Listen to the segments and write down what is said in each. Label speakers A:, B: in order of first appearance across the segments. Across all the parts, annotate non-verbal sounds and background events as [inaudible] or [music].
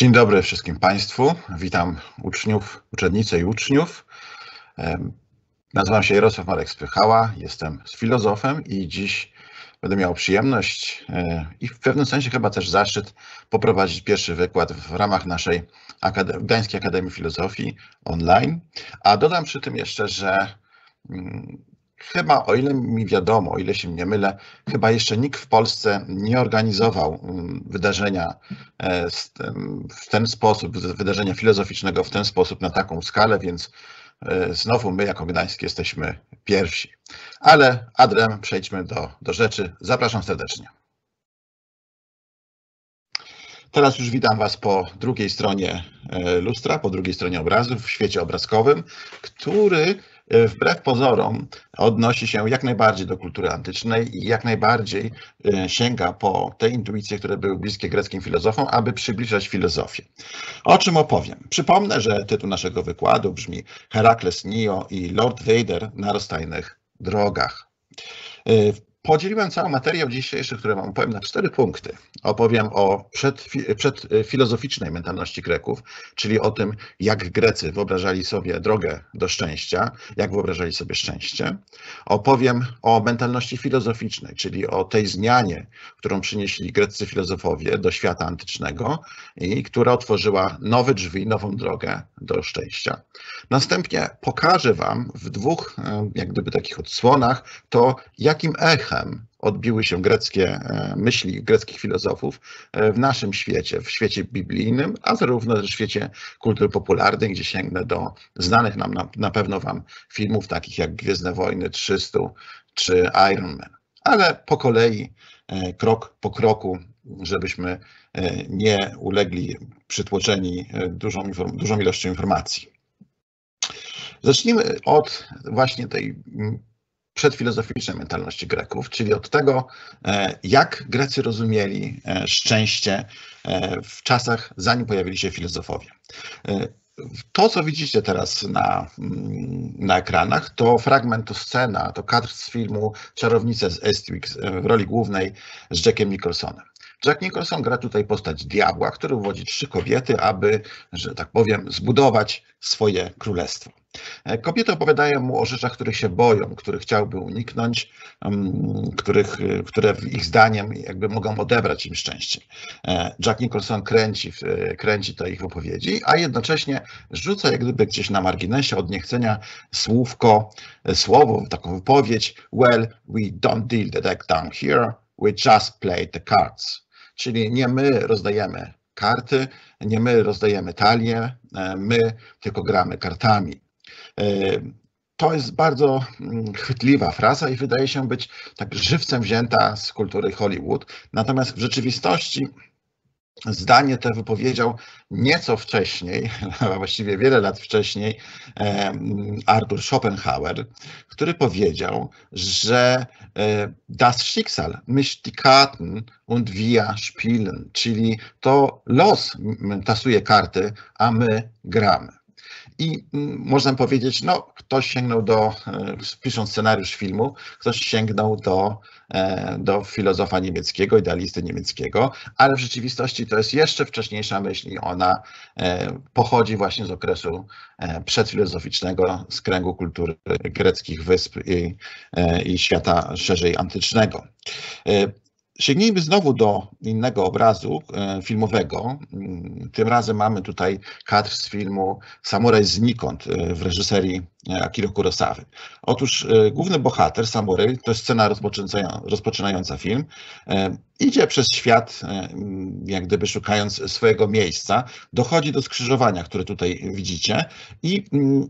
A: Dzień dobry wszystkim Państwu. Witam uczniów, uczennice i uczniów. Nazywam się Jarosław Marek Spychała, jestem filozofem i dziś będę miał przyjemność e, i w pewnym sensie chyba też zaszczyt poprowadzić pierwszy wykład w ramach naszej Gdańskiej Akademii Filozofii online. A dodam przy tym jeszcze, że mm, Chyba, o ile mi wiadomo, o ile się nie mylę, chyba jeszcze nikt w Polsce nie organizował mm, wydarzenia e, w ten sposób, wydarzenia filozoficznego w ten sposób, na taką skalę, więc e, znowu my jako Gdańsk jesteśmy pierwsi. Ale Adrem, przejdźmy do, do rzeczy. Zapraszam serdecznie. Teraz już witam Was po drugiej stronie e, lustra, po drugiej stronie obrazu, w świecie obrazkowym, który wbrew pozorom odnosi się jak najbardziej do kultury antycznej i jak najbardziej e, sięga po te intuicje, które były bliskie greckim filozofom, aby przybliżać filozofię. O czym opowiem? Przypomnę, że tytuł naszego wykładu brzmi Herakles Nio i Lord Vader na rozstajnych drogach. E, Podzieliłem cały materiał dzisiejszy, który Wam opowiem, na cztery punkty. Opowiem o przedfilozoficznej mentalności Greków, czyli o tym, jak Grecy wyobrażali sobie drogę do szczęścia, jak wyobrażali sobie szczęście. Opowiem o mentalności filozoficznej, czyli o tej zmianie, którą przynieśli greccy filozofowie do świata antycznego i która otworzyła nowe drzwi, nową drogę do szczęścia. Następnie pokażę Wam w dwóch, jak gdyby takich odsłonach, to jakim echem echem odbiły się greckie e, myśli greckich filozofów e, w naszym świecie, w świecie biblijnym, a zarówno w świecie kultury popularnej, gdzie sięgnę do znanych nam na, na pewno Wam filmów takich jak Gwiezdne Wojny 300 czy Iron Man. Ale po kolei, e, krok po kroku, żebyśmy nie ulegli przytłoczeni dużą, dużą ilością informacji. Zacznijmy od właśnie tej przedfilozoficznej mentalności Greków, czyli od tego, e, jak Grecy rozumieli e, szczęście e, w czasach, zanim pojawili się filozofowie. To, co widzicie teraz na, mm, na ekranach, to fragment, to scena, to kadr z filmu Czarownice z Estwick w roli głównej z Jackiem Nicholsonem. Jack Nicholson gra tutaj postać diabła, który uwodzi trzy kobiety, aby, że tak powiem, zbudować swoje królestwo. E, kobiety opowiadają mu o rzeczach, których się boją, których chciałby uniknąć, których, e, które ich zdaniem jakby mogą odebrać im szczęście. E, Jack Nicholson kręci, kręci to ich wypowiedzi, a jednocześnie rzuca jak gdyby gdzieś na marginesie od niechcenia słówko, słowo, taką wypowiedź Well, we don't deal the deck down here, we just play the cards. Czyli nie my rozdajemy karty, nie my rozdajemy talie, my tylko gramy kartami. E, to jest bardzo mm, chwytliwa fraza i wydaje się być tak żywcem wzięta z kultury Hollywood. Natomiast w rzeczywistości zdanie te wypowiedział nieco wcześniej, a [laughs] właściwie wiele lat wcześniej, e, Arthur Schopenhauer, który powiedział, że e, das Schicksal mischt die Karten und wir spielen, czyli to los tasuje karty, a my gramy. I mm, można powiedzieć, no, ktoś sięgnął do, e, pisząc scenariusz filmu, ktoś sięgnął do, e, do filozofa niemieckiego, idealisty niemieckiego, ale w rzeczywistości to jest jeszcze wcześniejsza myśl i ona e, pochodzi właśnie z okresu przedfilozoficznego, z kręgu kultury greckich wysp i, i świata szerzej antycznego. Sięgnijmy znowu do innego obrazu e, filmowego. Mm, tym razem mamy tutaj kadr z filmu Samuraj znikąd e, w reżyserii e, Akiro Kurosawy. Otóż główny bohater, Samuraj, to jest scena rozpoczynająca film, idzie przez świat, jak gdyby szukając swojego miejsca, dochodzi do skrzyżowania, które tutaj widzicie i mm,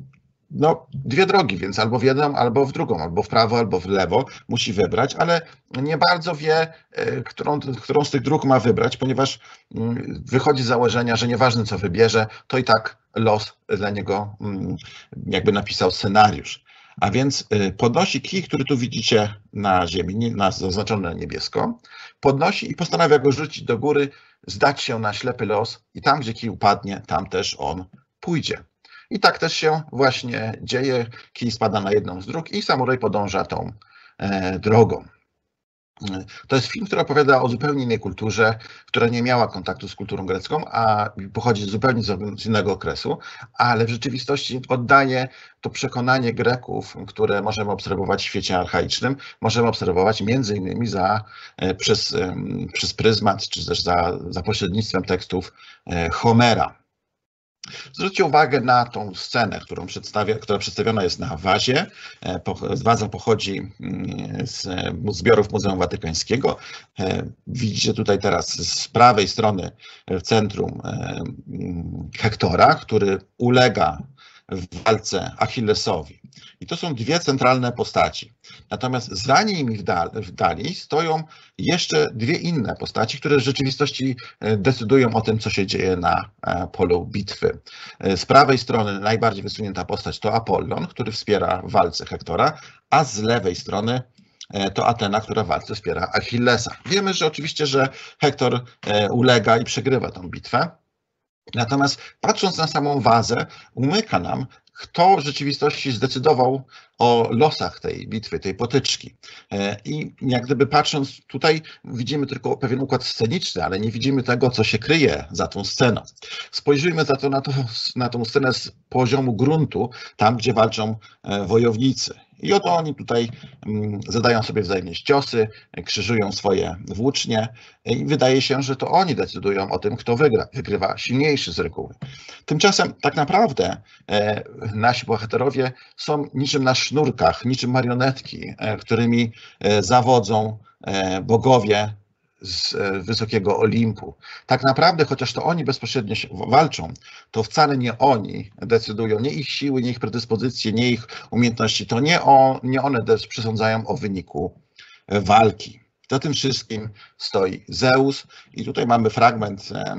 A: no, dwie drogi, więc albo w jedną, albo w drugą, albo w prawo, albo w lewo musi wybrać, ale nie bardzo wie, e, którą, którą z tych dróg ma wybrać, ponieważ mm, wychodzi z założenia, że nieważne co wybierze, to i tak los dla niego mm, jakby napisał scenariusz. A więc e, podnosi kij, który tu widzicie na ziemi, na, zaznaczony na niebiesko, podnosi i postanawia go rzucić do góry, zdać się na ślepy los i tam, gdzie kij upadnie, tam też on pójdzie. I tak też się właśnie dzieje. Kij spada na jedną z dróg i samuraj podąża tą e, drogą. To jest film, który opowiada o zupełnie innej kulturze, która nie miała kontaktu z kulturą grecką, a pochodzi zupełnie z innego okresu, ale w rzeczywistości oddaje to przekonanie Greków, które możemy obserwować w świecie archaicznym, możemy obserwować między innymi za, e, przez, przez pryzmat, czy też za, za pośrednictwem tekstów e, Homera. Zwróćcie uwagę na tą scenę, którą przedstawia, która przedstawiona jest na wazie. E, waza pochodzi mm, z zbiorów Muzeum Watykańskiego. E, widzicie tutaj teraz z prawej strony w centrum e, mm, Hektora, który ulega w walce Achillesowi. I to są dwie centralne postaci. Natomiast za dal, w dali stoją jeszcze dwie inne postaci, które w rzeczywistości e, decydują o tym, co się dzieje na e, polu bitwy. E, z prawej strony najbardziej wysunięta postać to Apollon, który wspiera w walce Hektora, a z lewej strony to Atena, która w walce wspiera Achillesa. Wiemy, że oczywiście, że Hektor ulega i przegrywa tę bitwę. Natomiast patrząc na samą wazę, umyka nam, kto w rzeczywistości zdecydował o losach tej bitwy, tej potyczki. E, I jak gdyby patrząc tutaj, widzimy tylko pewien układ sceniczny, ale nie widzimy tego, co się kryje za tą sceną. Spojrzyjmy za to na, to, na tą scenę z poziomu gruntu, tam gdzie walczą e, wojownicy. I oto oni tutaj mm, zadają sobie wzajemnie ciosy, krzyżują swoje włócznie i wydaje się, że to oni decydują o tym, kto wygra. Wygrywa silniejszy z reguły. Tymczasem tak naprawdę e, nasi bohaterowie są niczym na sznurkach, niczym marionetki, e, którymi e, zawodzą bogowie z e, wysokiego Olimpu. Tak naprawdę, chociaż to oni bezpośrednio walczą, to wcale nie oni decydują, nie ich siły, nie ich predyspozycje, nie ich umiejętności, to nie, o, nie one przesądzają o wyniku e, walki. Za tym wszystkim stoi Zeus i tutaj mamy fragment e,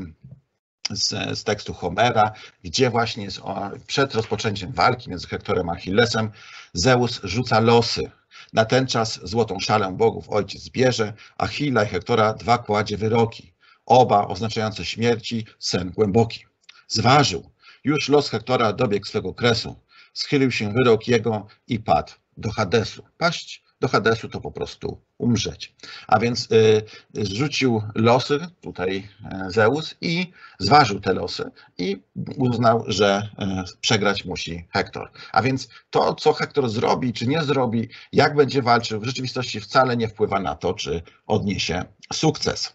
A: z, z, tekstu Homera, gdzie właśnie jest przed rozpoczęciem walki między Hektorem a Achillesem Zeus rzuca losy na ten czas złotą szalę bogów ojciec bierze, a Hila i Hektora dwa kładzie wyroki, oba oznaczające śmierci, sen głęboki. Zważył, już los Hektora dobiegł swego kresu, schylił się wyrok jego i padł do Hadesu. Paść do Hadesu to po prostu umrzeć. A więc y, rzucił losy, tutaj e, Zeus, i zważył te losy i uznał, że e, przegrać musi Hektor. A więc to, co Hektor zrobi, czy nie zrobi, jak będzie walczył, w rzeczywistości wcale nie wpływa na to, czy odniesie sukces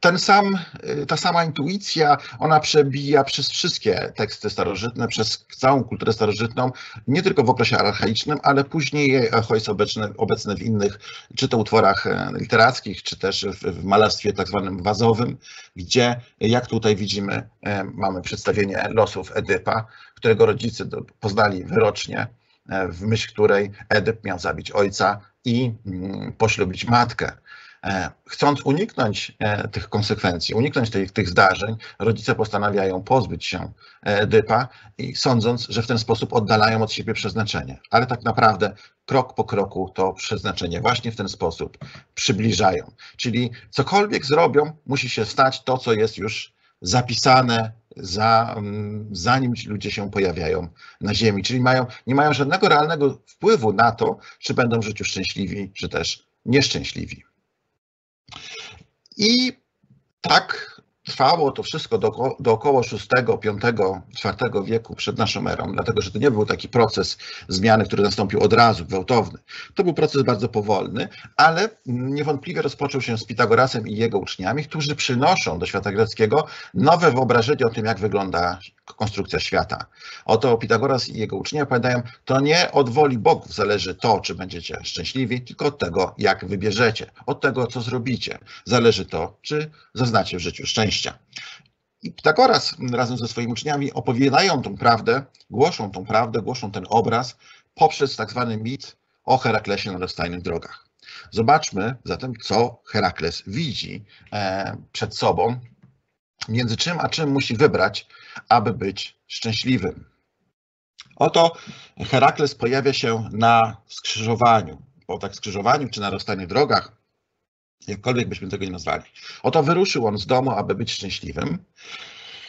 A: ten sam, y, ta sama intuicja, ona przebija przez wszystkie teksty starożytne, przez całą kulturę starożytną, nie tylko w okresie archaicznym, ale później echo jest obecne, obecne w innych, czy to utworach e, literackich, czy też w, w malarstwie tak zwanym wazowym, gdzie, jak tutaj widzimy, e, mamy przedstawienie losów Edypa, którego rodzice poznali wyrocznie, e, w myśl której Edyp miał zabić ojca i mm, poślubić matkę. E, chcąc uniknąć e, tych konsekwencji, uniknąć tych, tych zdarzeń, rodzice postanawiają pozbyć się Edypa i sądząc, że w ten sposób oddalają od siebie przeznaczenie. Ale tak naprawdę krok po kroku to przeznaczenie właśnie w ten sposób przybliżają. Czyli cokolwiek zrobią, musi się stać to, co jest już zapisane za, mm, zanim ludzie się pojawiają na Ziemi. Czyli mają, nie mają żadnego realnego wpływu na to, czy będą w życiu szczęśliwi, czy też nieszczęśliwi. I tak trwało to wszystko do, do około VI, V, IV wieku przed naszą erą, dlatego że to nie był taki proces zmiany, który nastąpił od razu, gwałtowny. To był proces bardzo powolny, ale niewątpliwie rozpoczął się z Pitagorasem i jego uczniami, którzy przynoszą do świata greckiego nowe wyobrażenie o tym, jak wygląda konstrukcja świata. Oto Pitagoras i jego uczniowie opowiadają, to nie od woli bogów zależy to, czy będziecie szczęśliwi, tylko od tego, jak wybierzecie, od tego, co zrobicie. Zależy to, czy zaznacie w życiu szczęścia. I Pitagoras razem ze swoimi uczniami opowiadają tą prawdę, głoszą tą prawdę, głoszą ten obraz poprzez tak zwany mit o Heraklesie na rozstajnych drogach. Zobaczmy zatem, co Herakles widzi e, przed sobą, między czym a czym musi wybrać, aby być szczęśliwym. Oto Herakles pojawia się na skrzyżowaniu, po tak skrzyżowaniu czy na rozstajnych drogach, jakkolwiek byśmy tego nie nazwali. Oto wyruszył on z domu, aby być szczęśliwym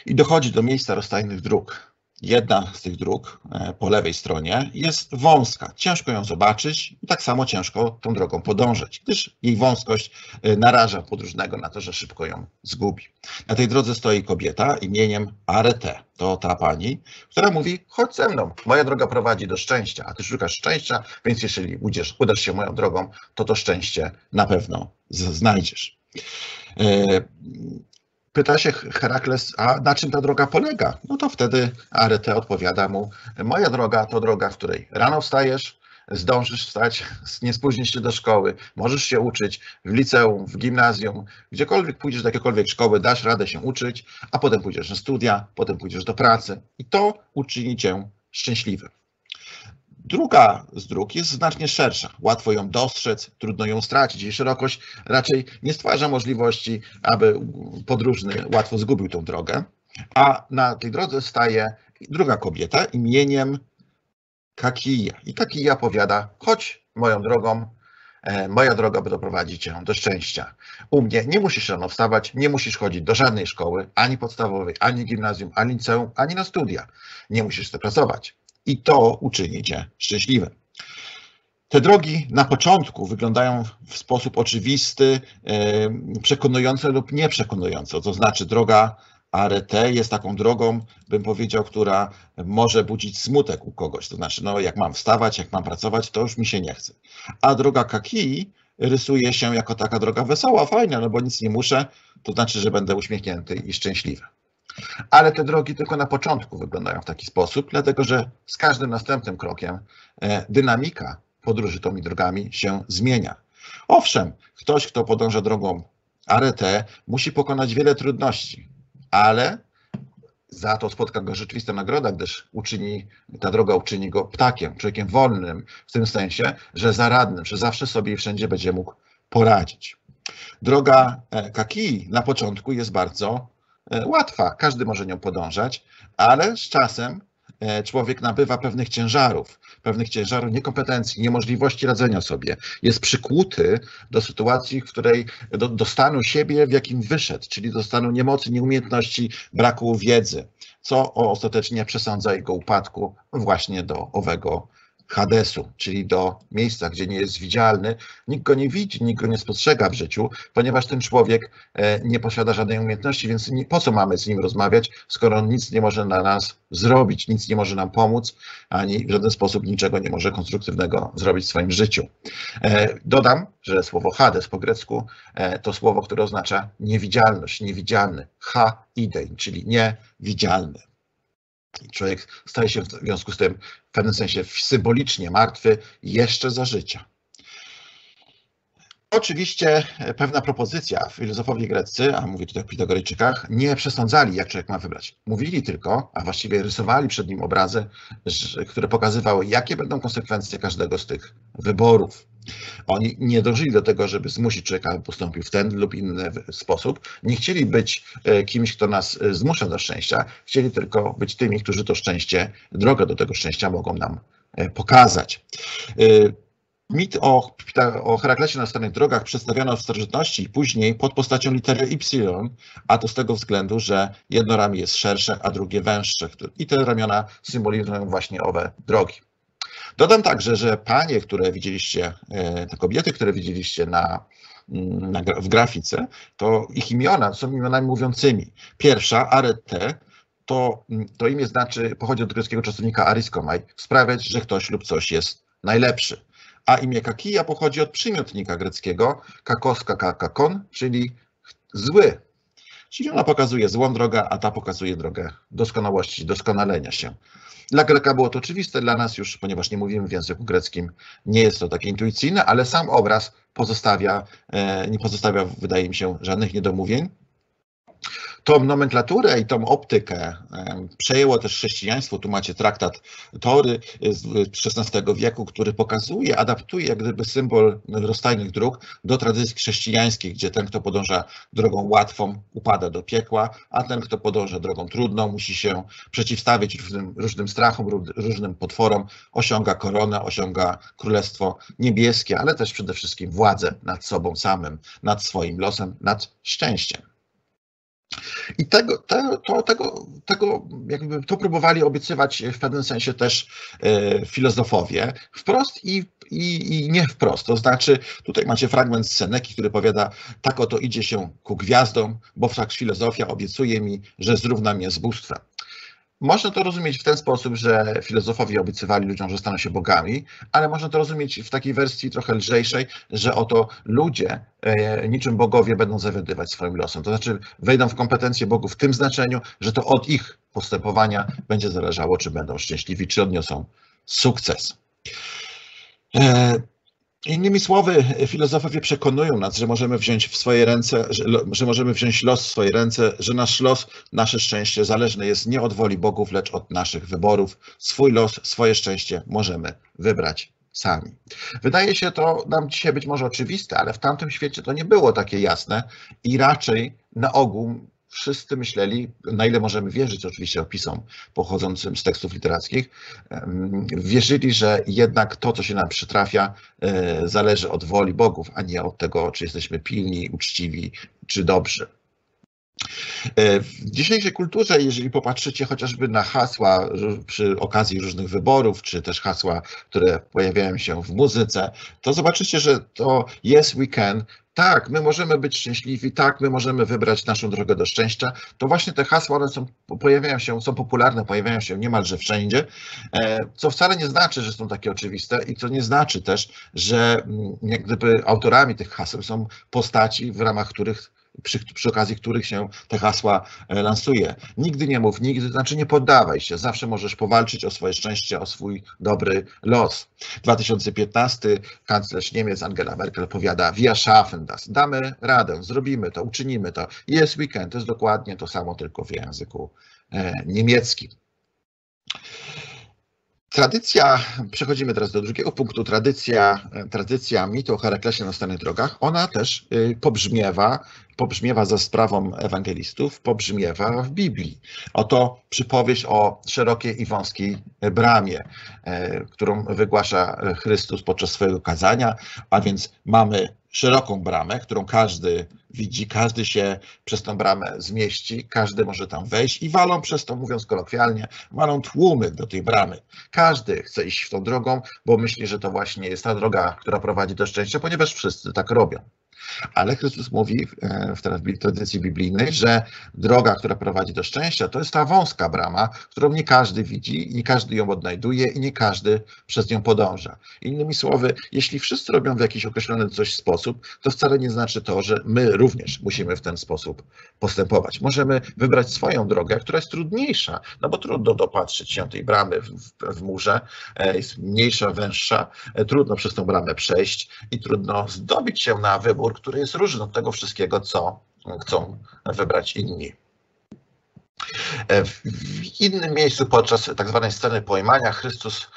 A: i dochodzi do miejsca rozstajnych dróg. Jedna z tych dróg e, po lewej stronie jest wąska. Ciężko ją zobaczyć i tak samo ciężko tą drogą podążać, gdyż jej wąskość e, naraża podróżnego na to, że szybko ją zgubi. Na tej drodze stoi kobieta imieniem Arete. To ta pani, która mówi: Chodź ze mną, moja droga prowadzi do szczęścia, a ty szukasz szczęścia, więc jeśli udziesz, udasz się moją drogą, to to szczęście na pewno znajdziesz. Pyta się Herakles, a na czym ta droga polega? No to wtedy Arete odpowiada mu, moja droga to droga, w której rano wstajesz, zdążysz wstać, [laughs] nie spóźnisz się do szkoły, możesz się uczyć w liceum, w gimnazjum, gdziekolwiek pójdziesz do jakiejkolwiek szkoły, dasz radę się uczyć, a potem pójdziesz na studia, potem pójdziesz do pracy i to uczyni cię szczęśliwym. Druga z dróg jest znacznie szersza. Łatwo ją dostrzec, trudno ją stracić. Jej szerokość raczej nie stwarza możliwości, aby podróżny łatwo zgubił tą drogę. A na tej drodze staje druga kobieta imieniem Kakija. I Kakija powiada, chodź moją drogą, e, moja droga doprowadzi cię do szczęścia. U mnie nie musisz rano wstawać, nie musisz chodzić do żadnej szkoły, ani podstawowej, ani gimnazjum, ani liceum, ani na studia. Nie musisz pracować i to uczyni cię szczęśliwym. Te drogi na początku wyglądają w sposób oczywisty, przekonujący lub nieprzekonujący. To znaczy, droga Arete jest taką drogą, bym powiedział, która może budzić smutek u kogoś. To znaczy, no, jak mam wstawać, jak mam pracować, to już mi się nie chce. A droga Kaki rysuje się jako taka droga wesoła, fajna, no bo nic nie muszę, to znaczy, że będę uśmiechnięty i szczęśliwy. Ale te drogi tylko na początku wyglądają w taki sposób, dlatego że z każdym następnym krokiem e, dynamika podróży tymi drogami się zmienia. Owszem, ktoś, kto podąża drogą arete, musi pokonać wiele trudności, ale za to spotka go rzeczywista nagroda, gdyż uczyni, ta droga uczyni go ptakiem, człowiekiem wolnym, w tym sensie, że zaradnym, że zawsze sobie i wszędzie będzie mógł poradzić. Droga e, Kaki na początku jest bardzo łatwa, każdy może nią podążać, ale z czasem e, człowiek nabywa pewnych ciężarów, pewnych ciężarów niekompetencji, niemożliwości radzenia sobie. Jest przykłuty do sytuacji, w której do, do stanu siebie, w jakim wyszedł, czyli do stanu niemocy, nieumiejętności, braku wiedzy, co ostatecznie przesądza jego upadku właśnie do owego Hadesu, czyli do miejsca, gdzie nie jest widzialny. Nikt go nie widzi, nikt go nie spostrzega w życiu, ponieważ ten człowiek e, nie posiada żadnej umiejętności, więc po co mamy z nim rozmawiać, skoro on nic nie może na nas zrobić, nic nie może nam pomóc, ani w żaden sposób niczego nie może konstruktywnego zrobić w swoim życiu. E, dodam, że słowo Hades po grecku e, to słowo, które oznacza niewidzialność, niewidzialny. Ha czyli niewidzialny. Człowiek staje się w związku z tym w pewnym sensie symbolicznie martwy jeszcze za życia. Oczywiście pewna propozycja, filozofowie greccy, a mówię tutaj o Pitagorejczykach, nie przesądzali, jak człowiek ma wybrać. Mówili tylko, a właściwie rysowali przed nim obrazy, które pokazywały, jakie będą konsekwencje każdego z tych wyborów. Oni nie dążyli do tego, żeby zmusić człowieka, aby postąpił w ten lub inny sposób. Nie chcieli być e, kimś, kto nas e, zmusza do szczęścia. Chcieli tylko być tymi, którzy to szczęście, drogę do tego szczęścia mogą nam e, pokazać. Mit o, o Heraklesie na starych drogach przedstawiono w starożytności i później pod postacią litery Y, a to z tego względu, że jedno ramię jest szersze, a drugie węższe. I te ramiona symbolizują właśnie owe drogi. Dodam także, że panie, które widzieliście, e, te kobiety, które widzieliście na, mm, na, w grafice, to ich imiona są imionami mówiącymi. Pierwsza, Arete, to, mm, to imię znaczy, pochodzi od greckiego czasownika ariskomai, sprawiać, że ktoś lub coś jest najlepszy. A imię Kakija pochodzi od przymiotnika greckiego kakoska kakakon, czyli zły. Czyli ona pokazuje złą drogę, a ta pokazuje drogę doskonałości, doskonalenia się. Dla Greka było to oczywiste, dla nas już, ponieważ nie mówimy w języku greckim, nie jest to takie intuicyjne, ale sam obraz pozostawia, e, nie pozostawia, wydaje mi się, żadnych niedomówień. Tą nomenklaturę i tą optykę przejęło też chrześcijaństwo. Tu macie traktat Tory z XVI wieku, który pokazuje, adaptuje jak gdyby symbol rozstajnych dróg do tradycji chrześcijańskiej, gdzie ten, kto podąża drogą łatwą, upada do piekła, a ten, kto podąża drogą trudną, musi się przeciwstawić różnym, różnym strachom, różnym potworom, osiąga koronę, osiąga królestwo niebieskie, ale też przede wszystkim władzę nad sobą samym, nad swoim losem, nad szczęściem. I tego, to, to, tego, tego jakby to próbowali obiecywać w pewnym sensie też e, filozofowie wprost i, i, i nie wprost. To znaczy, tutaj macie fragment z Seneki, który powiada, tak oto idzie się ku gwiazdom, bo wszak filozofia obiecuje mi, że zrówna mnie z bóstwem. Można to rozumieć w ten sposób, że filozofowie obiecywali ludziom, że staną się bogami, ale można to rozumieć w takiej wersji trochę lżejszej, że oto ludzie, e, niczym bogowie, będą zawiadywać swoim losem. To znaczy wejdą w kompetencje bogów w tym znaczeniu, że to od ich postępowania będzie zależało, czy będą szczęśliwi, czy odniosą sukces. Innymi słowy, filozofowie przekonują nas, że możemy wziąć w swoje ręce, że, że, możemy wziąć los w swoje ręce, że nasz los, nasze szczęście zależne jest nie od woli bogów, lecz od naszych wyborów. Swój los, swoje szczęście możemy wybrać sami. Wydaje się to nam dzisiaj być może oczywiste, ale w tamtym świecie to nie było takie jasne i raczej na ogół wszyscy myśleli, na ile możemy wierzyć oczywiście opisom pochodzącym z tekstów literackich, wierzyli, że jednak to, co się nam przytrafia, e, zależy od woli bogów, a nie od tego, czy jesteśmy pilni, uczciwi, czy dobrzy. E, w dzisiejszej kulturze, jeżeli popatrzycie chociażby na hasła przy okazji różnych wyborów, czy też hasła, które pojawiają się w muzyce, to zobaczycie, że to yes we can tak, my możemy być szczęśliwi, tak, my możemy wybrać naszą drogę do szczęścia, to właśnie te hasła, one są, pojawiają się, są popularne, pojawiają się niemalże wszędzie, e, co wcale nie znaczy, że są takie oczywiste i co nie znaczy też, że mm, jak gdyby autorami tych haseł są postaci, w ramach których przy, przy, okazji których się te hasła e, lansuje. Nigdy nie mów nigdy, znaczy nie poddawaj się, zawsze możesz powalczyć o swoje szczęście, o swój dobry los. 2015 kanclerz Niemiec Angela Merkel powiada, wir schaffen das, damy radę, zrobimy to, uczynimy to. Jest weekend, to jest dokładnie to samo, tylko w języku e, niemieckim. Tradycja, przechodzimy teraz do drugiego punktu, tradycja, tradycja mitu o Heraklesie na stanych drogach, ona też y, pobrzmiewa, pobrzmiewa za sprawą ewangelistów, pobrzmiewa w Biblii. Oto przypowieść o szerokiej i wąskiej bramie, e, którą wygłasza Chrystus podczas swojego kazania, a więc mamy szeroką bramę, którą każdy widzi, każdy się przez tą bramę zmieści, każdy może tam wejść i walą przez to, mówiąc kolokwialnie, walą tłumy do tej bramy. Każdy chce iść w tą drogą, bo myśli, że to właśnie jest ta droga, która prowadzi do szczęścia, ponieważ wszyscy tak robią. Ale Chrystus mówi e, w tradycji biblijnej, że droga, która prowadzi do szczęścia, to jest ta wąska brama, którą nie każdy widzi, nie każdy ją odnajduje i nie każdy przez nią podąża. Innymi słowy, jeśli wszyscy robią w jakiś określony coś sposób, to wcale nie znaczy to, że my również musimy w ten sposób postępować. Możemy wybrać swoją drogę, która jest trudniejsza, no bo trudno dopatrzyć się tej bramy w, w, w murze, e, jest mniejsza, węższa, e, trudno przez tą bramę przejść i trudno zdobyć się na wybór, który jest różny od tego wszystkiego, co chcą wybrać inni. E, w innym miejscu podczas tak zwanej sceny pojmania Chrystus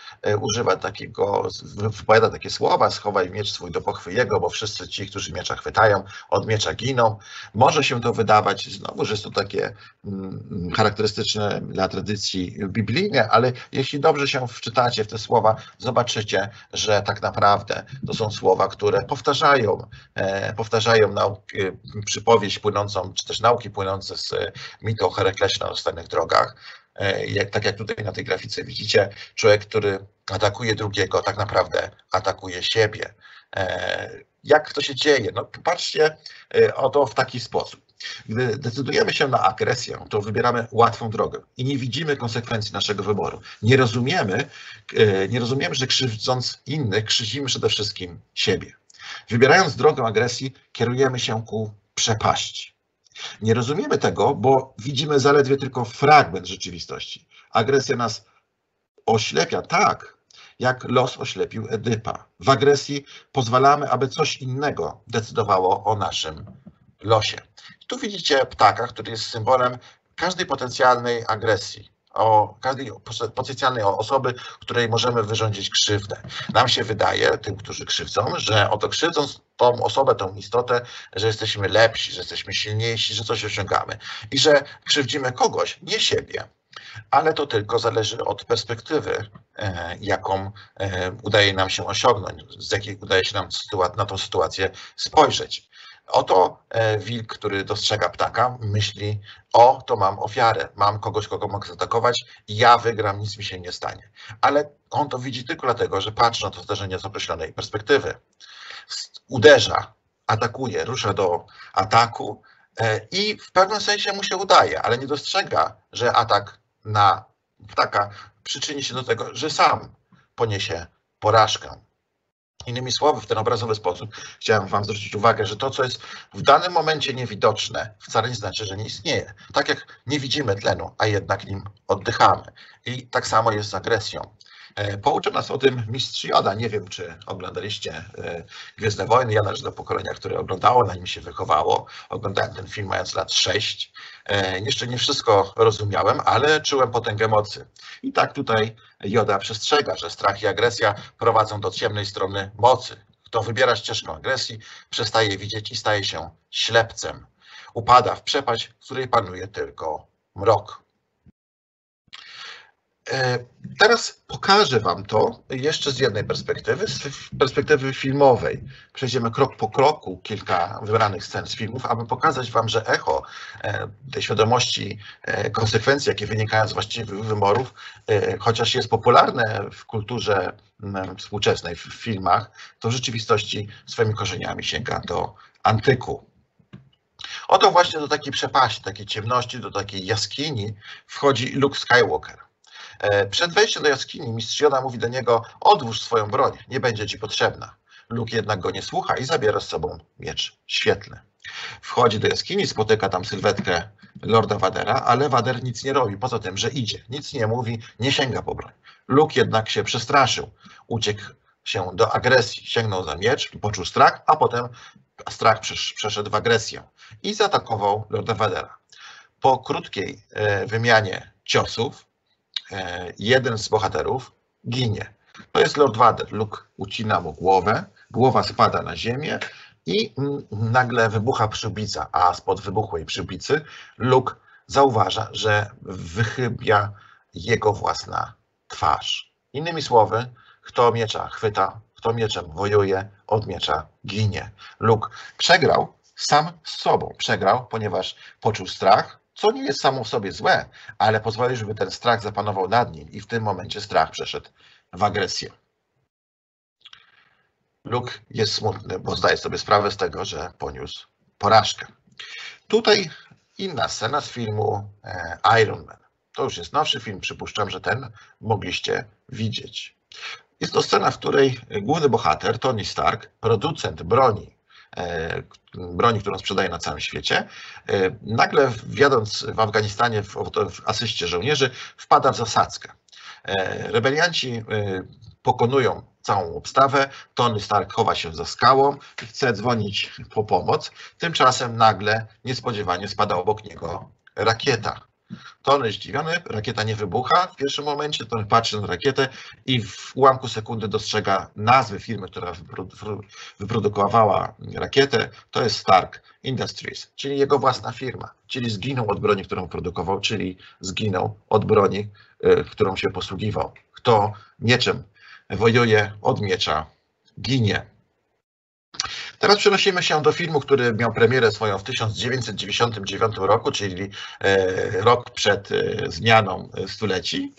A: używa takiego, wypowiada takie słowa, schowaj miecz swój do pochwy jego, bo wszyscy ci, którzy miecza chwytają, od miecza giną. Może się to wydawać, znowu, że jest to takie mm, charakterystyczne dla tradycji biblijnej, ale jeśli dobrze się wczytacie w te słowa, zobaczycie, że tak naprawdę to są słowa, które powtarzają, e, powtarzają nauki, przypowieść płynącą, czy też nauki płynące z mitu o na ostatnich drogach, E, jak, tak jak tutaj na tej grafice widzicie, człowiek, który atakuje drugiego, tak naprawdę atakuje siebie. E, jak to się dzieje? No patrzcie e, o to w taki sposób. Gdy decydujemy się na agresję, to wybieramy łatwą drogę i nie widzimy konsekwencji naszego wyboru. Nie rozumiemy, nie rozumiemy, że krzywdząc innych, krzywdzimy przede wszystkim siebie. Wybierając drogę agresji, kierujemy się ku przepaści. Nie rozumiemy tego, bo widzimy zaledwie tylko fragment rzeczywistości. Agresja nas oślepia tak, jak los oślepił Edypa. W agresji pozwalamy, aby coś innego decydowało o naszym losie. Tu widzicie ptaka, który jest symbolem każdej potencjalnej agresji o każdej potencjalnej osoby, której możemy wyrządzić krzywdę. Nam się wydaje, tym, którzy krzywdzą, że oto krzywdząc tą osobę, tą istotę, że jesteśmy lepsi, że jesteśmy silniejsi, że coś osiągamy i że krzywdzimy kogoś, nie siebie. Ale to tylko zależy od perspektywy, e, jaką e, udaje nam się osiągnąć, z jakiej udaje się nam na tą sytuację spojrzeć. Oto e, wilk, który dostrzega ptaka, myśli: O, to mam ofiarę, mam kogoś, kogo mogę zaatakować, ja wygram, nic mi się nie stanie. Ale on to widzi tylko dlatego, że patrzy na to zdarzenie z określonej perspektywy. Uderza, atakuje, rusza do ataku e, i w pewnym sensie mu się udaje, ale nie dostrzega, że atak na ptaka przyczyni się do tego, że sam poniesie porażkę. Innymi słowy, w ten obrazowy sposób chciałem Wam zwrócić uwagę, że to, co jest w danym momencie niewidoczne, wcale nie znaczy, że nie istnieje. Tak jak nie widzimy tlenu, a jednak nim oddychamy. I tak samo jest z agresją. E, pouczył nas o tym mistrz Joda. Nie wiem, czy oglądaliście e, Gwiezdne Wojny. Ja należę do pokolenia, które oglądało, na nim się wychowało. Oglądałem ten film mając lat 6. E, jeszcze nie wszystko rozumiałem, ale czułem potęgę mocy. I tak tutaj Joda przestrzega, że strach i agresja prowadzą do ciemnej strony mocy. Kto wybiera ścieżkę agresji, przestaje widzieć i staje się ślepcem. Upada w przepaść, w której panuje tylko mrok. E, teraz pokażę Wam to jeszcze z jednej perspektywy, z perspektywy filmowej. Przejdziemy krok po kroku kilka wybranych scen z filmów, aby pokazać Wam, że echo e, tej świadomości e, konsekwencji, jakie wynikają z właściwych wymorów, chociaż jest popularne w kulturze współczesnej, w filmach, to w rzeczywistości swoimi korzeniami sięga do antyku. Oto właśnie do takiej przepaści, takiej ciemności, do takiej jaskini wchodzi Luke Skywalker. E, przed wejściem do jaskini mistrz Joda mówi do niego, odłóż swoją broń, nie będzie ci potrzebna. Luke jednak go nie słucha i zabiera z sobą miecz świetlny. Wchodzi do jaskini, spotyka tam sylwetkę Lorda Vadera, ale Vader nic nie robi, poza tym, że idzie, nic nie mówi, nie sięga po broń. Luke jednak się przestraszył, uciekł się do agresji, sięgnął za miecz, poczuł strach, a potem strach przeszedł w agresję i zaatakował Lorda Vadera. Po krótkiej e, wymianie ciosów jeden z bohaterów ginie. To jest Lord Vader. Luke ucina mu głowę, głowa spada na ziemię i nagle wybucha przyłbica, a spod wybuchłej przyłbicy Luke zauważa, że wychybia jego własna twarz. Innymi słowy, kto miecza chwyta, kto mieczem wojuje, od miecza ginie. Luke przegrał sam z sobą. Przegrał, ponieważ poczuł strach, co nie jest samo w sobie złe, ale pozwoli, żeby ten strach zapanował nad nim i w tym momencie strach przeszedł w agresję. Luke jest smutny, bo zdaje sobie sprawę z tego, że poniósł porażkę. Tutaj inna scena z filmu e, Iron Man. To już jest nowszy film, przypuszczam, że ten mogliście widzieć. Jest to scena, w której główny bohater, Tony Stark, producent broni broni, którą sprzedaje na całym świecie. E, nagle wiodąc w Afganistanie w, w asyście żołnierzy, wpada w zasadzkę. E, rebelianci pokonują całą obstawę. Tony Stark chowa się za skałą i chce dzwonić po pomoc. Tymczasem nagle niespodziewanie spada obok niego rakieta. Tony zdziwiony, rakieta nie wybucha w pierwszym momencie, Tony patrzy na rakietę i w ułamku sekundy dostrzega nazwę firmy, która wyprodukowała rakietę. To jest Stark Industries, czyli jego własna firma. Czyli zginął od broni, którą produkował, czyli zginął od broni, y, którą się posługiwał. Kto mieczem wojuje, od miecza ginie. Teraz przenosimy się do filmu, który miał premierę swoją w 1999 roku, czyli e, rok przed e, zmianą e, stuleci.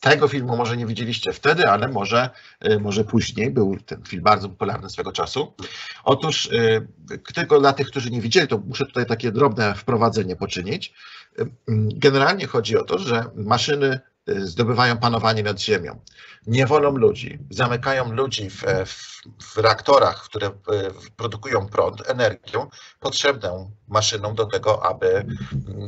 A: Tego filmu może nie widzieliście wtedy, ale może, może później. Był ten film bardzo popularny swego czasu. Otóż tylko dla tych, którzy nie widzieli, to muszę tutaj takie drobne wprowadzenie poczynić. Generalnie chodzi o to, że maszyny zdobywają panowanie nad ziemią. Nie wolą ludzi, zamykają ludzi w, w, w, reaktorach, które e, produkują prąd, energię potrzebną maszynom do tego, aby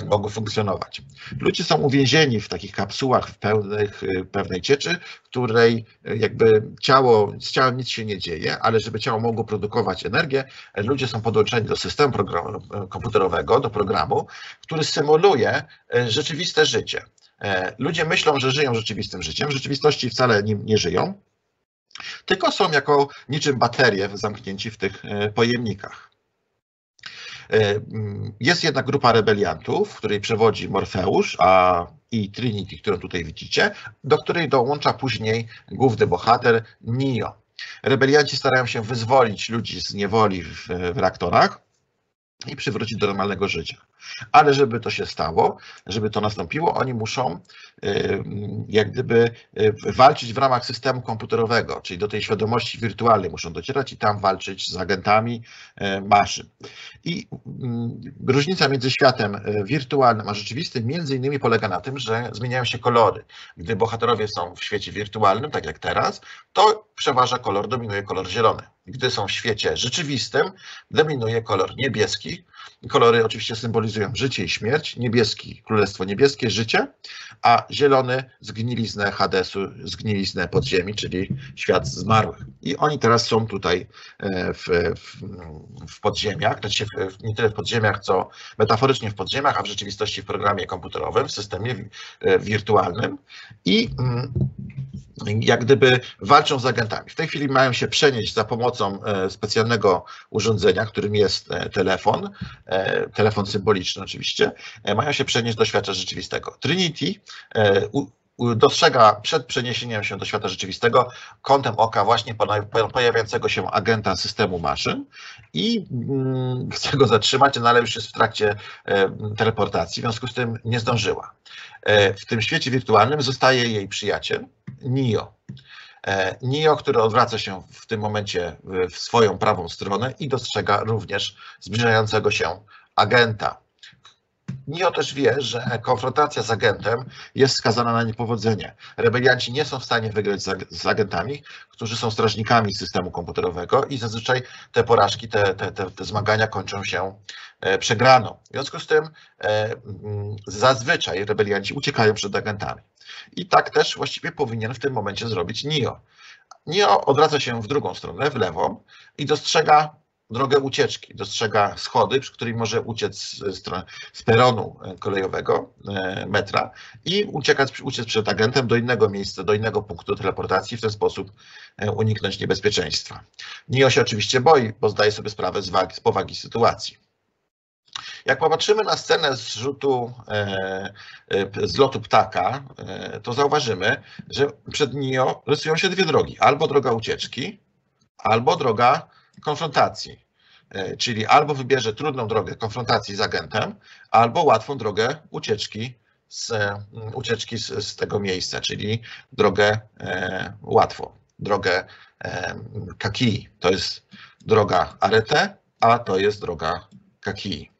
A: mogły funkcjonować. Ludzie są uwięzieni w takich kapsułach w pełnych, e, pewnej cieczy, której e, jakby ciało, z ciałem nic się nie dzieje, ale żeby ciało mogło produkować energię, ludzie są podłączeni do systemu komputerowego, do programu, który symuluje rzeczywiste życie. E, ludzie myślą, że żyją rzeczywistym życiem, w rzeczywistości wcale nim nie żyją, tylko są jako niczym baterie zamknięci w tych e, pojemnikach. E, mm, jest jedna grupa rebeliantów, której przewodzi Morfeusz a, i Trinity, którą tutaj widzicie, do której dołącza później główny bohater Neo. Rebelianci starają się wyzwolić ludzi z niewoli w, w reaktorach i przywrócić do normalnego życia. Ale żeby to się stało, żeby to nastąpiło, oni muszą y, jak gdyby y, walczyć w ramach systemu komputerowego, czyli do tej świadomości wirtualnej muszą docierać i tam walczyć z agentami y, maszyn. I mm, różnica między światem wirtualnym a rzeczywistym między innymi polega na tym, że zmieniają się kolory. Gdy bohaterowie są w świecie wirtualnym, tak jak teraz, to przeważa kolor, dominuje kolor zielony. Gdy są w świecie rzeczywistym, dominuje kolor niebieski, Kolory oczywiście symbolizują życie i śmierć. Niebieski, Królestwo Niebieskie, życie, a zielony zgniliznę Hadesu, zgniliznę podziemi, czyli świat zmarłych. I oni teraz są tutaj e, w, w, w podziemiach, znaczy nie tyle w podziemiach, co metaforycznie w podziemiach, a w rzeczywistości w programie komputerowym, w systemie e, wirtualnym. I mm, jak gdyby walczą z agentami. W tej chwili mają się przenieść za pomocą e, specjalnego urządzenia, którym jest e, telefon, e, telefon symboliczny oczywiście, mają się przenieść do świata rzeczywistego. Trinity dostrzega przed przeniesieniem się do świata rzeczywistego kątem oka właśnie pojawiającego się agenta systemu maszyn i mm, chce go zatrzymać, no ale już jest w trakcie teleportacji, w związku z tym nie zdążyła. W tym świecie wirtualnym zostaje jej przyjaciel, Nio. E, Nio, który odwraca się w tym momencie w swoją prawą stronę i dostrzega również zbliżającego się agenta. Nio też wie, że konfrontacja z agentem jest skazana na niepowodzenie. Rebelianci nie są w stanie wygrać z agentami, którzy są strażnikami systemu komputerowego i zazwyczaj te porażki, te, te, te, te zmagania kończą się e, przegraną. W związku z tym e, zazwyczaj rebelianci uciekają przed agentami. I tak też właściwie powinien w tym momencie zrobić Nio. Nio odwraca się w drugą stronę, w lewą i dostrzega drogę ucieczki, dostrzega schody, przy których może uciec z, z peronu kolejowego e, metra i uciekać, uciec przed agentem do innego miejsca, do innego punktu teleportacji, w ten sposób e, uniknąć niebezpieczeństwa. Nio się oczywiście boi, bo zdaje sobie sprawę z, wagi, z powagi sytuacji. Jak popatrzymy na scenę z rzutu, e, e, z lotu ptaka, e, to zauważymy, że przed Nio rysują się dwie drogi. Albo droga ucieczki, albo droga konfrontacji. Czyli albo wybierze trudną drogę konfrontacji z agentem, albo łatwą drogę ucieczki z, ucieczki z, z tego miejsca, czyli drogę e, łatwą, drogę e, kaki. To jest droga arete, a to jest droga kaki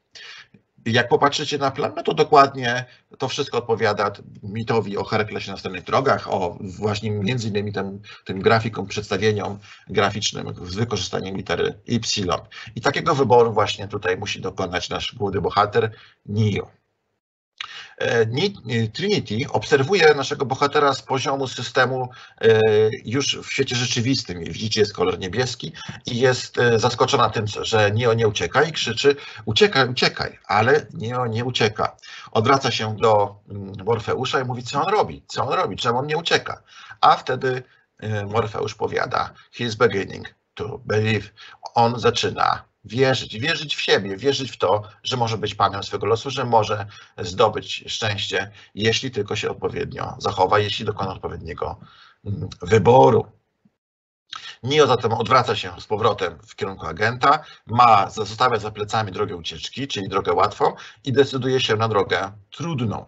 A: jak popatrzycie na plan, no to dokładnie to wszystko odpowiada mitowi o na następnych drogach, o właśnie między innymi tym, tym grafikom, przedstawieniom graficznym z wykorzystaniem litery Y. I takiego wyboru właśnie tutaj musi dokonać nasz główny bohater Nio. E, Trinity obserwuje naszego bohatera z poziomu systemu e, już w świecie rzeczywistym. Widzicie, jest kolor niebieski i jest e, zaskoczona tym, że Neo nie ucieka i krzyczy uciekaj, uciekaj, ale Neo nie ucieka. Odwraca się do mm, Morfeusza i mówi, co on robi, co on robi, czemu on nie ucieka. A wtedy Morfeusz powiada, he is beginning to believe. On zaczyna wierzyć, wierzyć w siebie, wierzyć w to, że może być panem swego losu, że może zdobyć szczęście, jeśli tylko się odpowiednio zachowa, jeśli dokona odpowiedniego mm, wyboru. Nio zatem odwraca się z powrotem w kierunku agenta, ma, zostawia za plecami drogę ucieczki, czyli drogę łatwą i decyduje się na drogę trudną.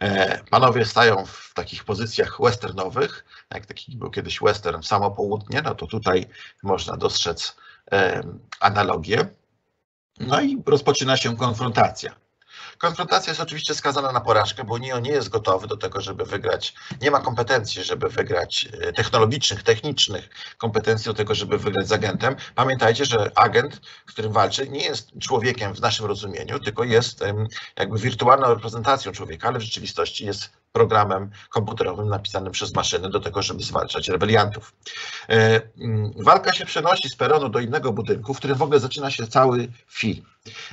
A: E, panowie stają w takich pozycjach westernowych, jak taki był kiedyś western samo południe, no to tutaj można dostrzec analogię. No i rozpoczyna się konfrontacja. Konfrontacja jest oczywiście skazana na porażkę, bo Neo nie jest gotowy do tego, żeby wygrać, nie ma kompetencji, żeby wygrać e, technologicznych, technicznych kompetencji do tego, żeby wygrać z agentem. Pamiętajcie, że agent, z którym walczy, nie jest człowiekiem w naszym rozumieniu, tylko jest jakby wirtualną reprezentacją człowieka, ale w rzeczywistości jest programem komputerowym napisanym przez maszyny do tego, żeby zwalczać rebeliantów. E, mm, walka się przenosi z peronu do innego budynku, w którym w ogóle zaczyna się cały film,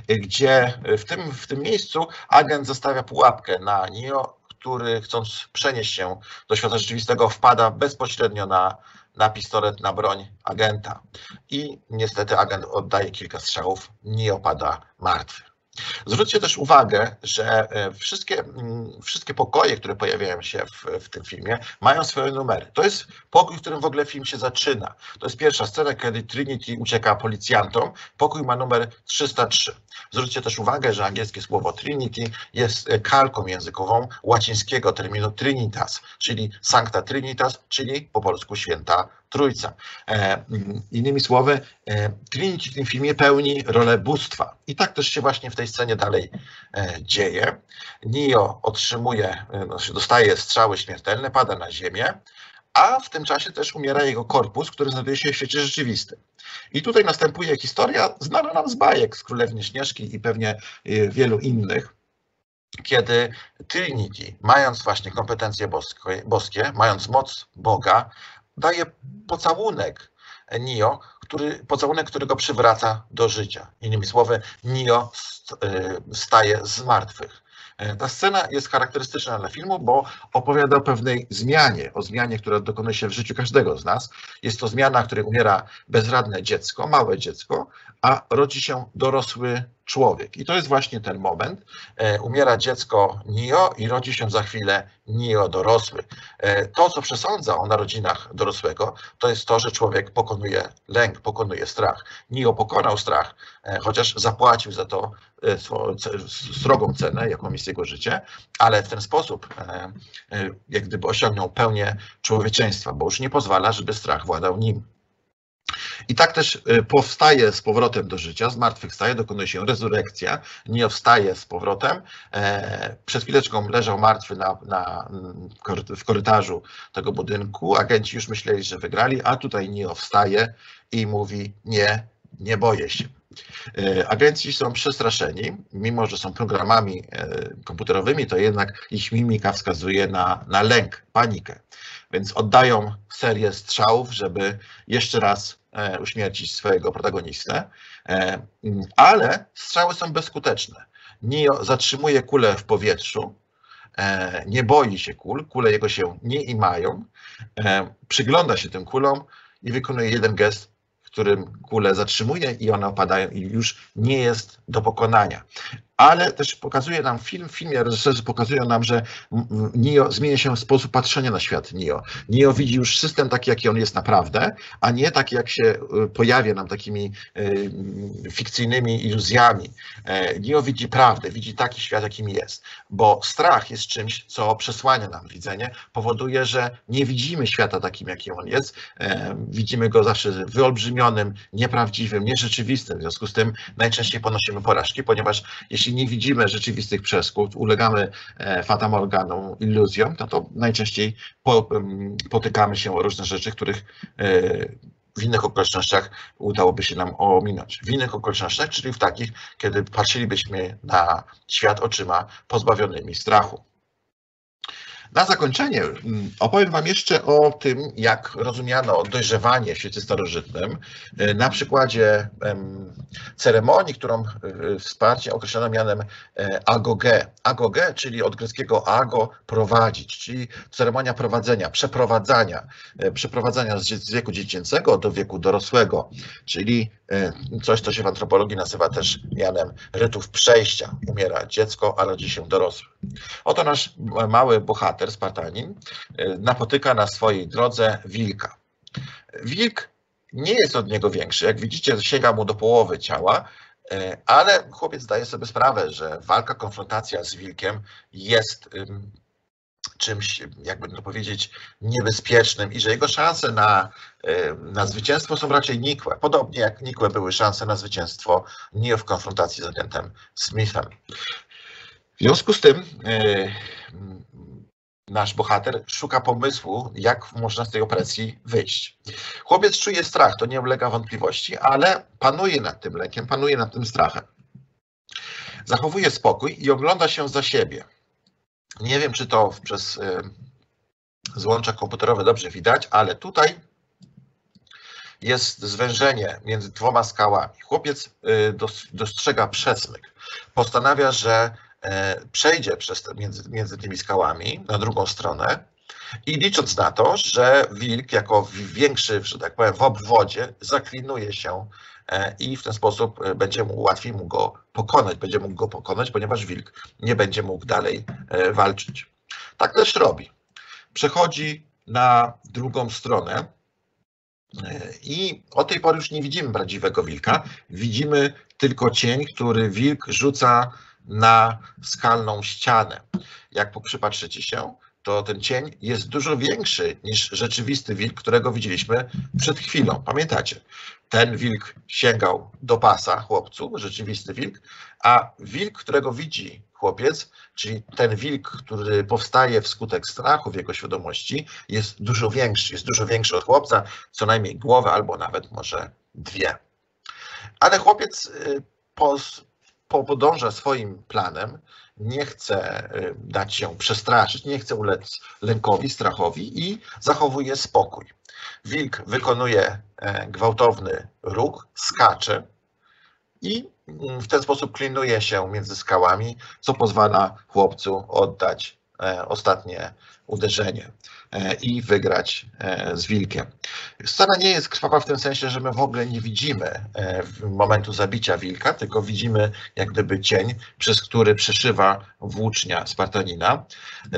A: e, gdzie w tym, w tym miejscu agent zostawia pułapkę na Neo, który chcąc przenieść się do świata rzeczywistego wpada bezpośrednio na, na pistolet, na broń agenta. I niestety agent oddaje kilka strzałów, nie opada martwy. Zwróćcie też uwagę, że e, wszystkie, wszystkie pokoje, które pojawiają się w, w tym filmie, mają swoje numery. To jest pokój, w którym w ogóle film się zaczyna. To jest pierwsza scena, kiedy Trinity ucieka policjantom. Pokój ma numer 303. Zwróćcie też uwagę, że angielskie słowo Trinity jest e, kalką językową łacińskiego terminu Trinitas, czyli Sancta Trinitas, czyli po polsku święta Trójca. E, mm, innymi słowy, e, Trinity w tym filmie pełni rolę bóstwa. I tak też się właśnie w tej scenie dalej e, dzieje. Neo otrzymuje, znaczy dostaje strzały śmiertelne, pada na ziemię, a w tym czasie też umiera jego korpus, który znajduje się w świecie rzeczywistym. I tutaj następuje historia znana nam z bajek, z Królewni Śnieżki i pewnie wielu innych, kiedy Trinity, mając właśnie kompetencje boskie mając moc Boga, daje pocałunek Nio, który, pocałunek, który go przywraca do życia. Innymi słowy, Nio y, staje z martwych. E, ta scena jest charakterystyczna dla filmu, bo opowiada o pewnej zmianie, o zmianie, która dokonuje się w życiu każdego z nas. Jest to zmiana, w której umiera bezradne dziecko, małe dziecko, a rodzi się dorosły człowiek. I to jest właśnie ten moment. E, umiera dziecko Nio i rodzi się za chwilę Nio dorosły. E, to, co przesądza o narodzinach dorosłego, to jest to, że człowiek pokonuje lęk, pokonuje strach. Nio pokonał strach, e, chociaż zapłacił za to srogą cenę, jaką jest jego życie, ale w ten sposób jak gdyby osiągnął pełnię człowieczeństwa, bo już nie pozwala, żeby strach władał nim. I tak też y, powstaje z powrotem do życia, zmartwychwstaje, dokonuje się rezurekcja, nie wstaje z powrotem. E, przed chwileczką leżał martwy na, na, w korytarzu tego budynku. Agenci już myśleli, że wygrali, a tutaj nie wstaje i mówi: Nie, nie boję się. E, agenci są przestraszeni, mimo że są programami e, komputerowymi, to jednak ich mimika wskazuje na, na lęk, panikę. Więc oddają serię strzałów, żeby jeszcze raz E, uśmiercić swojego protagonistę, e, ale strzały są bezskuteczne. Neo zatrzymuje kulę w powietrzu, e, nie boi się kul, kule jego się nie imają, przygląda się tym kulom i wykonuje jeden gest, którym kule zatrzymuje i one opadają i już nie jest do pokonania ale też pokazuje nam film, w filmie reżyserzy pokazują nam, że Neo zmienia się sposób patrzenia na świat Neo. Neo widzi już system taki, jaki on jest naprawdę, a nie taki, jak się y, pojawia nam takimi y, fikcyjnymi iluzjami. E, Neo widzi prawdę, widzi taki świat, jakim jest, bo strach jest czymś, co przesłania nam widzenie, powoduje, że nie widzimy świata takim, jakim on jest. E, widzimy go zawsze wyolbrzymionym, nieprawdziwym, nierzeczywistym. W związku z tym najczęściej ponosimy porażki, ponieważ jeśli jeśli nie widzimy rzeczywistych przeszkód, ulegamy e, fatamorganom, iluzjom, no to najczęściej potykamy się o różne rzeczy, których e, w innych okolicznościach udałoby się nam ominąć. W innych okolicznościach, czyli w takich, kiedy patrzylibyśmy na świat oczyma pozbawionymi strachu. Na zakończenie mm, opowiem Wam jeszcze o tym, jak rozumiano dojrzewanie w świecie starożytnym e, na przykładzie ceremonii, którą e, wsparcie określono mianem e, agoge. Agoge, czyli od greckiego ago, prowadzić, czyli ceremonia prowadzenia, przeprowadzania, przeprowadzania z wieku dziecięcego do wieku dorosłego, czyli coś, co się w antropologii nazywa też mianem rytów przejścia. Umiera dziecko, a rodzi się dorosły. Oto nasz mały bohater, Spartanin, e, napotyka na swojej drodze wilka. Wilk nie jest od niego większy. Jak widzicie, sięga mu do połowy ciała, e, ale chłopiec zdaje sobie sprawę, że walka, konfrontacja z wilkiem jest czymś, jakby to powiedzieć, niebezpiecznym i że jego szanse na, e, na zwycięstwo są raczej nikłe. Podobnie jak nikłe były szanse na zwycięstwo nie w konfrontacji z agentem Smithem. W związku z tym e, nasz bohater szuka pomysłu, jak można z tej opresji wyjść. Chłopiec czuje strach, to nie ulega wątpliwości, ale panuje nad tym lękiem, panuje nad tym strachem. Zachowuje spokój i ogląda się za siebie. Nie wiem, czy to przez e, złącza komputerowe dobrze widać, ale tutaj jest zwężenie między dwoma skałami. Chłopiec e, dostrzega przesmyk. Postanawia, że E, przejdzie przez te, między, między tymi skałami na drugą stronę i licząc na to, że wilk jako większy, że tak powiem, w obwodzie zaklinuje się i w ten sposób będzie mu łatwiej mu go pokonać, będzie mógł go pokonać, ponieważ wilk nie będzie mógł dalej walczyć. Tak też robi. Przechodzi na drugą stronę i od tej pory już nie widzimy prawdziwego wilka. Widzimy tylko cień, który wilk rzuca na skalną ścianę. Jak przypatrzycie się, to ten cień jest dużo większy niż rzeczywisty wilk, którego widzieliśmy przed chwilą. Pamiętacie? Ten wilk sięgał do pasa chłopcu, rzeczywisty wilk, a wilk, którego widzi chłopiec, czyli ten wilk, który powstaje wskutek strachu w jego świadomości, jest dużo większy, jest dużo większy od chłopca, co najmniej głowę albo nawet może dwie. Ale chłopiec y, podąża swoim planem, nie chce y, dać się przestraszyć, nie chce ulec lękowi, strachowi i zachowuje spokój. Wilk wykonuje e, gwałtowny ruch, skacze i mm, w ten sposób klinuje się między skałami, co pozwala chłopcu oddać e, ostatnie uderzenie. E, i wygrać e, z wilkiem. Scena nie jest krwawa w tym sensie, że my w ogóle nie widzimy e, momentu zabicia wilka, tylko widzimy jak gdyby cień, przez który przeszywa włócznia Spartanina.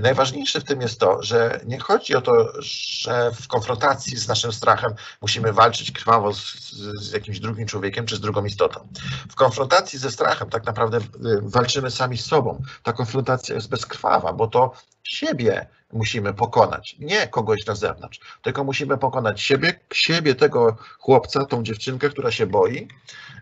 A: Najważniejsze w tym jest to, że nie chodzi o to, że w konfrontacji z naszym strachem musimy walczyć krwawo z, z jakimś drugim człowiekiem czy z drugą istotą. W konfrontacji ze strachem tak naprawdę walczymy sami z sobą. Ta konfrontacja jest bezkrwawa, bo to siebie musimy pokonać, nie kogoś na zewnątrz, tylko musimy pokonać siebie, siebie tego chłopca, tą dziewczynkę, która się boi,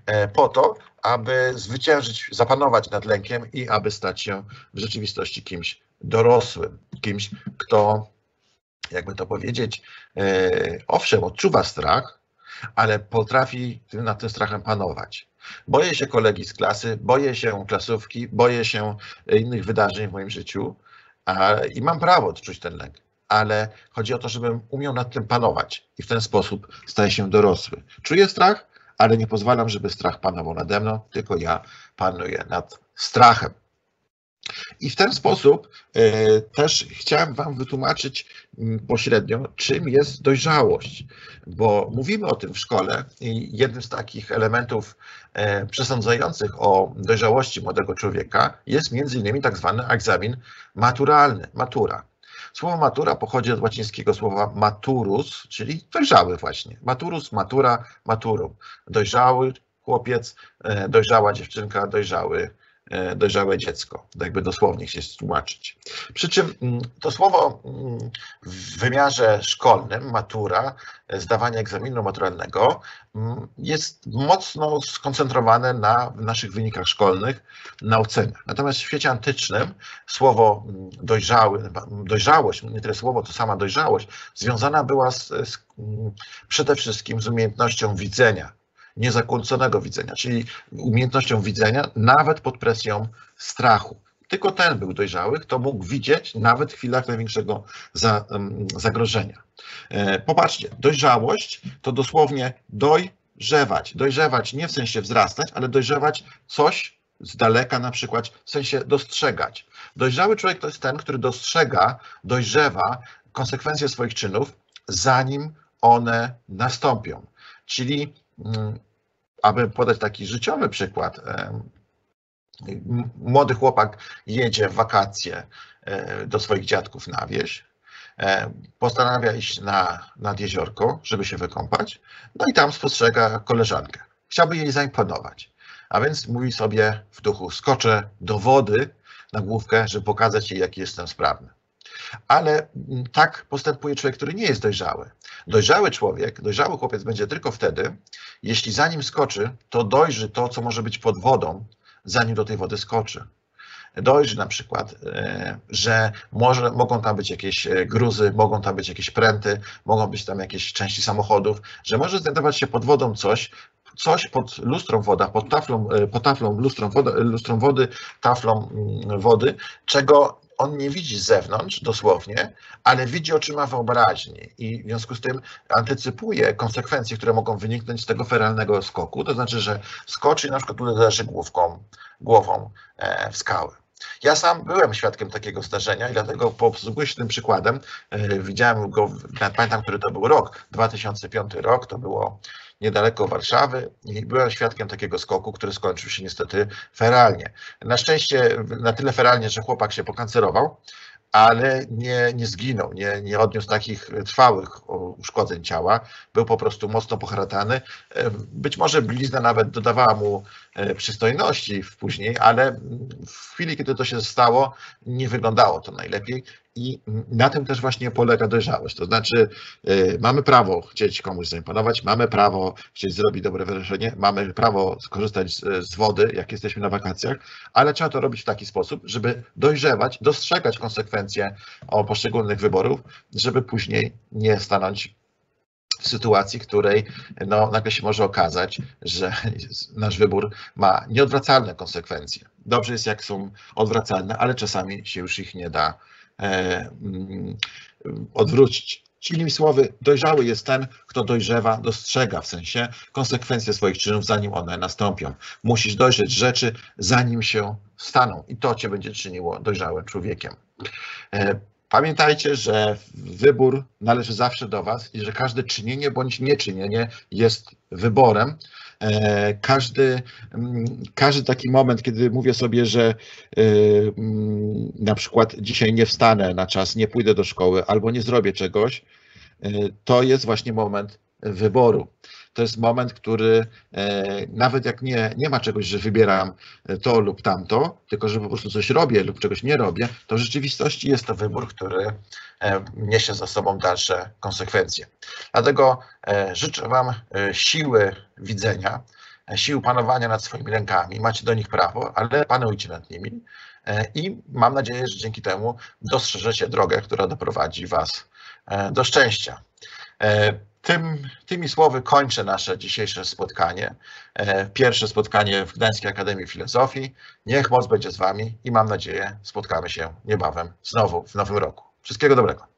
A: e, po to, aby zwyciężyć, zapanować nad lękiem i aby stać się w rzeczywistości kimś dorosłym, kimś, kto, jakby to powiedzieć, e, owszem, odczuwa strach, ale potrafi nad tym strachem panować. Boję się kolegi z klasy, boję się klasówki, boję się innych wydarzeń w moim życiu, i mam prawo odczuć ten lęk, ale chodzi o to, żebym umiał nad tym panować i w ten sposób staję się dorosły. Czuję strach, ale nie pozwalam, żeby strach panował nade mną, tylko ja panuję nad strachem. I w ten sposób e, też chciałem Wam wytłumaczyć m, pośrednio, czym jest dojrzałość, bo mówimy o tym w szkole i jednym z takich elementów e, przesądzających o dojrzałości młodego człowieka jest między innymi tak zwany egzamin maturalny, matura. Słowo matura pochodzi od łacińskiego słowa maturus, czyli dojrzały właśnie. Maturus, matura, maturum. Dojrzały chłopiec, e, dojrzała dziewczynka, dojrzały dojrzałe dziecko, jakby dosłownie się tłumaczyć. Przy czym mm, to słowo mm, w wymiarze szkolnym, matura, e, zdawanie egzaminu maturalnego, mm, jest mocno skoncentrowane na naszych wynikach szkolnych, na ocenach. Natomiast w świecie antycznym słowo dojrzały, dojrzałość, nie tyle słowo, to sama dojrzałość, związana była z, z, przede wszystkim z umiejętnością widzenia, niezakłóconego widzenia, czyli umiejętnością widzenia nawet pod presją strachu. Tylko ten był dojrzały, kto mógł widzieć nawet w chwilach największego zagrożenia. E, popatrzcie, dojrzałość to dosłownie dojrzewać. Dojrzewać nie w sensie wzrastać, ale dojrzewać coś z daleka na przykład, w sensie dostrzegać. Dojrzały człowiek to jest ten, który dostrzega, dojrzewa konsekwencje swoich czynów, zanim one nastąpią. Czyli mm, aby podać taki życiowy przykład, młody chłopak jedzie w wakacje e, do swoich dziadków na wieś, e, postanawia iść na, nad jeziorko, żeby się wykąpać, no i tam spostrzega koleżankę. Chciałby jej zaimponować, a więc mówi sobie w duchu, skoczę do wody na główkę, żeby pokazać jej, jaki jestem sprawny. Ale mm, tak postępuje człowiek, który nie jest dojrzały. Dojrzały człowiek, dojrzały chłopiec będzie tylko wtedy, jeśli zanim skoczy, to dojrzy to, co może być pod wodą, zanim do tej wody skoczy. Dojrzy na przykład, e, że może, mogą tam być jakieś e, gruzy, mogą tam być jakieś pręty, mogą być tam jakieś części samochodów, że może znajdować się pod wodą coś, coś pod lustrą woda, pod taflą, e, pod taflą lustrą, woda, lustrą wody, taflą mm, wody, czego on nie widzi z zewnątrz dosłownie, ale widzi oczyma wyobraźni i w związku z tym antycypuje konsekwencje, które mogą wyniknąć z tego feralnego skoku, to znaczy, że skoczy i na przykład uderzy główką, głową e, w skały. Ja sam byłem świadkiem takiego zdarzenia i dlatego posługuję się tym przykładem. E, widziałem go, pamiętam, który to był rok, 2005 rok, to było niedaleko Warszawy i byłem świadkiem takiego skoku, który skończył się niestety feralnie. Na szczęście na tyle feralnie, że chłopak się pokancerował, ale nie, nie zginął, nie, nie odniósł takich trwałych uszkodzeń ciała. Był po prostu mocno poharatany. Być może blizna nawet dodawała mu e, przystojności później, ale w chwili, kiedy to się stało, nie wyglądało to najlepiej. I na tym też właśnie polega dojrzałość. To znaczy, yy, mamy prawo chcieć komuś zaimponować, mamy prawo chcieć zrobić dobre wrażenie, mamy prawo skorzystać z, wody, jak jesteśmy na wakacjach, ale trzeba to robić w taki sposób, żeby dojrzewać, dostrzegać konsekwencje poszczególnych wyborów, żeby później nie stanąć w sytuacji, w której no, nagle się może okazać, że nasz wybór ma nieodwracalne konsekwencje. Dobrze jest, jak są odwracalne, ale czasami się już ich nie da E, mm, odwrócić. Innymi słowy, dojrzały jest ten, kto dojrzewa, dostrzega w sensie konsekwencje swoich czynów, zanim one nastąpią. Musisz dojrzeć rzeczy, zanim się staną, i to cię będzie czyniło dojrzałym człowiekiem. E, pamiętajcie, że wybór należy zawsze do Was i że każde czynienie bądź nieczynienie jest wyborem. E, każdy, mm, każdy taki moment, kiedy mówię sobie, że e, mm, na przykład dzisiaj nie wstanę na czas, nie pójdę do szkoły albo nie zrobię czegoś, e, to jest właśnie moment wyboru. To jest moment, który nawet jak nie, nie ma czegoś, że wybieram to lub tamto, tylko że po prostu coś robię lub czegoś nie robię, to w rzeczywistości jest to wybór, który niesie za sobą dalsze konsekwencje. Dlatego życzę Wam siły widzenia, sił panowania nad swoimi rękami. Macie do nich prawo, ale panujcie nad nimi. I mam nadzieję, że dzięki temu dostrzeżecie drogę, która doprowadzi Was do szczęścia. Tym, tymi słowy kończę nasze dzisiejsze spotkanie. Pierwsze spotkanie w Gdańskiej Akademii Filozofii. Niech moc będzie z Wami i mam nadzieję spotkamy się niebawem znowu w nowym roku. Wszystkiego dobrego.